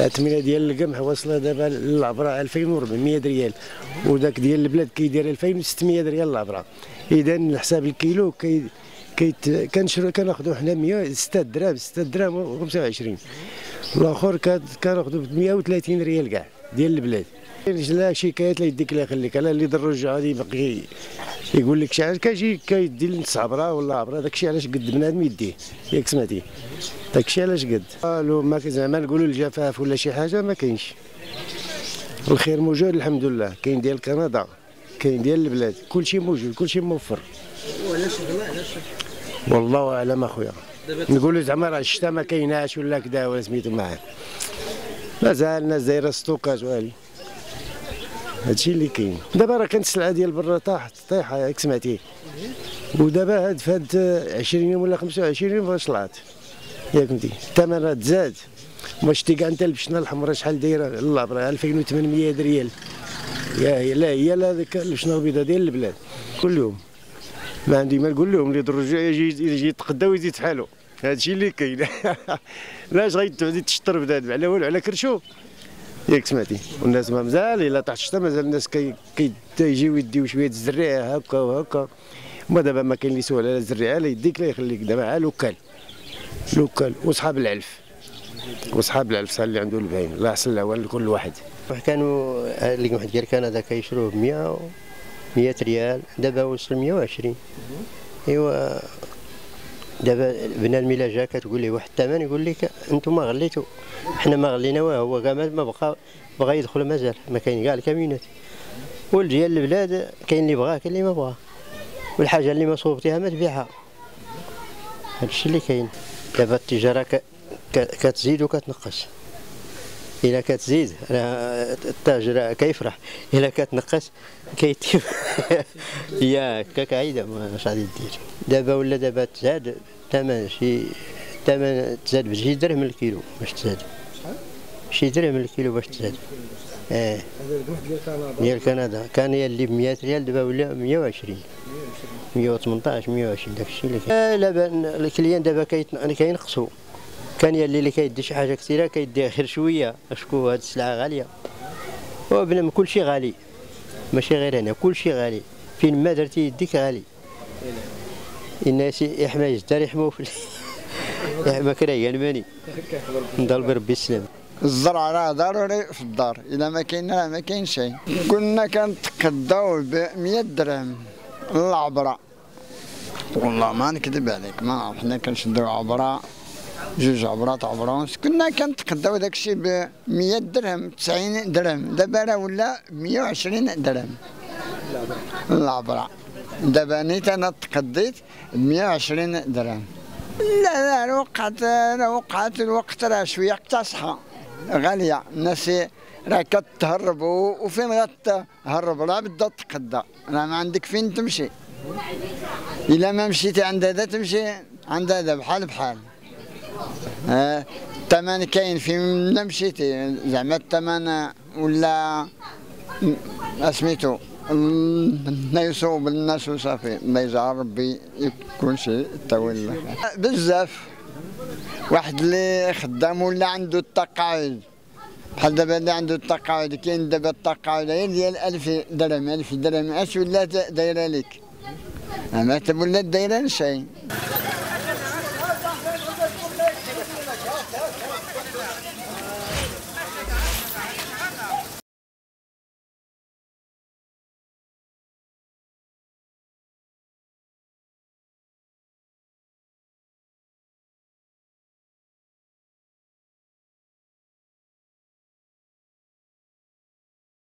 الثمنه ديال القمح واصله دابا للعبرة 2400 ريال. وذاك ديال البلاد كيدير 2600 ريال العبرة. اذا الحساب الكيلو كي كيت كنشرو كناخذوا حنا 100 6 دراهم 6 دراهم و25 الآخر كناخذوا ب 130 ريال كاع ديال البلاد. لا شكايات لا يديك لا يخليك. أنا اللي دروج غادي يبقى يقول لك شي حاجة كيجي كيدي نص عبره ولا عبره داكشي علاش قد بنادم يديه؟ ياك سمعتي. داكشي علاش قد؟ قالوا ما زعما نقولوا الجفاف ولا شي حاجة ما كاينش. الخير موجود الحمد لله. كاين ديال كندا كاين ديال البلاد. كلشي موجود كلشي موفر. وعلاش علاش والله أعلم أخويا. نقولوا زعما راه الشتا ما كايناش ولا كذا ولا سميتو معاه. مازال الناس دايرة stockage والي هادشي اللي كاين. دابا راه كانت السلعة ديال برا طاحت طايحة ياك سمعتي. ودابا هاد فهاد 20 يوم ولا 25 يوم فاش طلعت ياك فهمتي الثمن راه تزاد. واش شتي كاع انت البشنه الحمراء شحال دايرة؟ الله برا 2800 ريال يا هي لا هي لا ديك البشنه البيضاء ديال البلاد. كل يوم. ما عندي ما نقول لهم اللي يضروا يجي يجي يتقدا ويزيد حالو هادشي اللي كاين. لاش غادي تشطر بنادم على والو على كرشو. ياك سمعتي. والناس ما مازال إلا طاحت الشتا مازال الناس كي كيجيو يديو شوية الزريعة هكا وهكا. ما دابا ما كاين اللي يسول على الزريعة لا يديك لا يخليك. دابا عا local. local وصحاب العلف وصحاب العلف صار اللي عنده البهايم. الله يحسن العوان لكل واحد. كانوا اللي واحد ديال كندا كيشروه ب 100 100 ريال دابا وصل 120 إيوا دابا بنادم الا جا كتقول ليه واحد الثمن يقول لك أنتم غليتوا. حنا ما غلينا واه هو كاع ما بقى بغى يدخل مازال. ما كاين كاع الكامينات والديال البلاد كاين اللي بغاه كاين اللي ما بغاه والحاجة اللي ما صوبتيها ما تبيعها. هادشي اللي كاين. دابا التجارة كتزيد وكتنقص. الا كتزيد التاجر كيفرح الا كتنقص كيتيب يا هكاك عايده واش غادي دير دابا ولا دابا تزاد الثمن شي الثمن تزاد بشي درهم الكيلو باش تزاد. شي درهم الكيلو باش تزاد. آه ديال كندا كان يلي ب 100 ريال دابا ولا 120 118 120 داك الشيء اللي كاين. آه لا الكليان دابا كينقصوا كان يلي اللي كيدي شي حاجة كثيرة كيديها غير شوية أشكو هاد السلعة غالية. وبنم كل شيء غالي ماشي غير هنا كل شيء غالي. فين ما درتي يديك غالي. الناس يحمى يجدر يحمو في يحمى كراهيه الماني نضل بربي السلام الزرع راه ضروري في الدار إلا ما كاين راه ما كاين شيء كنا كنتقداو ب 100 درهم العبره والله ما نكذب عليك ما حنا كنشدو عبرة. جوج عبرات عبرونس كنا كنتقداو داك الشيء ب 100 درهم 90 درهم. دابا راه ولا 120 درهم. العبره دابا نيت أنا تقديت ب 120 درهم. لا لا وقعت وقعت الوقت راه شوية اقتصحى غالية. الناس راه كتهرب وفين غتهرب؟ راه بدها تقدا راه ما عندك فين تمشي. إلا ما مشيتي عند هذا تمشي عند هذا بحال بحال. الثمن كاين في لا مشيتي زعما الثمن ولا أسميتو. يصوب الناس وصافي. ما يجعل ربي يكون شيء تولى بزاف. واحد اللي خدام ولا عنده التقاعد. بحال دابا اللي عنده التقاعد كاين دابا التقاعد ديال 1000 درهم 1000 درهم اش ولات دايرة لك ما ولا دايرة شيء